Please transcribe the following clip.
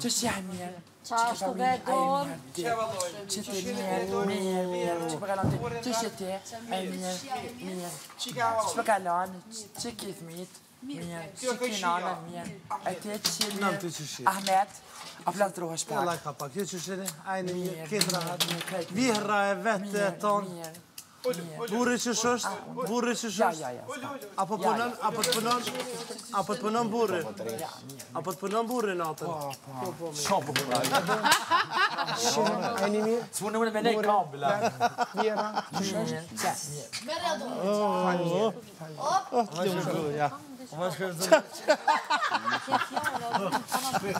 Që si janë mirë? Qa është të vedon? Që e valojnë? Që të mirë, mirë, që për kalonë të të ti? A i mirë, mirë. Që për kalonë, që kith mitë? Mirë, që ki nana, mirë. A të e që Nëmë të që shirë. Ahmet, a flakë të rohë shpakë? Ja, ka pak, që që shirë? në mirë, këtë rahat. Vihra e vetë tonë. Burri që shosht, burri që shosht, apo të apo të përnon, apo të pënon, burri, apo të pënon burri në atër. Shka për burri, ajo. Shka, një mirë. Së në më nejë kam, bila. Njëra, njëra, njëra, njëra,